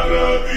Father.